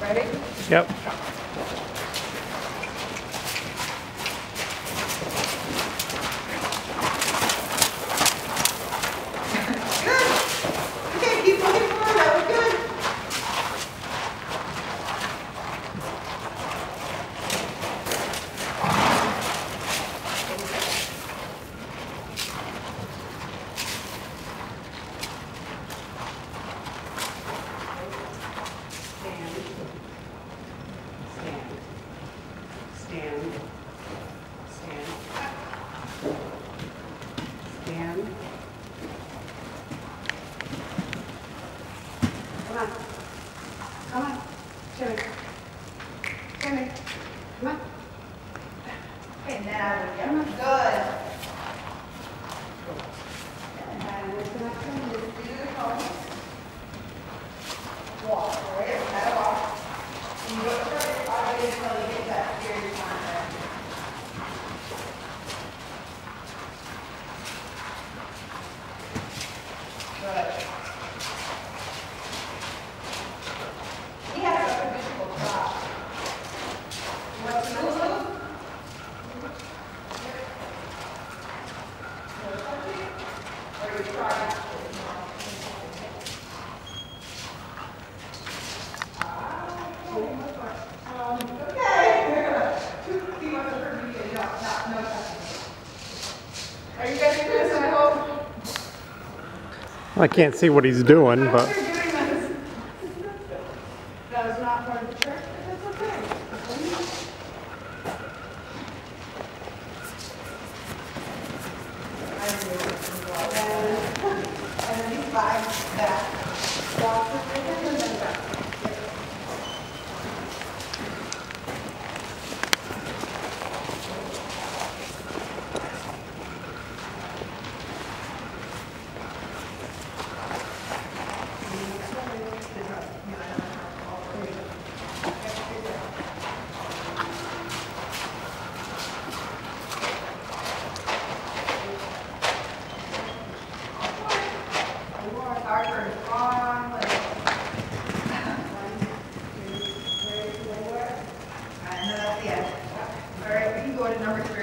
Ready? Yep. Good. Okay, keep looking forward. That was good. Stand. Stand. Stand. Stand. Stand. Come on. Come on. Timmy. Come on. Okay. Good. And do the pose. Walk, right? Gotta walk. You go I can't see what he's doing, but. That was not part of the trick, but that's okay. by that. Dr. All right, we can go to number three.